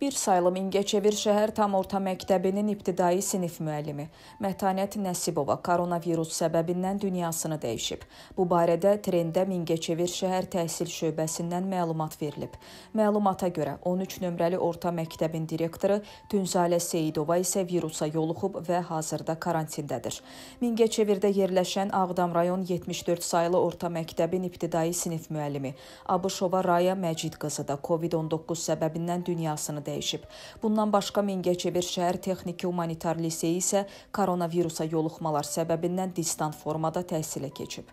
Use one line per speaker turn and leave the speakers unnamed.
Bir saylı Mingəçevir şəhər tam orta məktəbinin ibtidai sinif müəllimi Mətanət Nəsibova koronavirus səbəbindən dünyasını dəyişib. Bu barədə trendə Mingəçevir şəhər təhsil şöbəsindən məlumat verilib. Məlumata görə 13 nömrəli orta məktəbin direktoru Tünzalə Seyidova isə virusa yoluxub və hazırda karantindədir. Mingəçevirdə yerləşən Ağdam rayon 74 saylı orta məktəbin ibtidai sinif müəllimi Abışova Raya Məcid qızı da COVID-19 səbəbindən dünyasını dəyişib dəyişib. Bundan başqa Mingəçevir şəhər texniki humanitar liseyi isə koronavirusa yoluxmalar səbəbindən distant formada təhsilə keçib.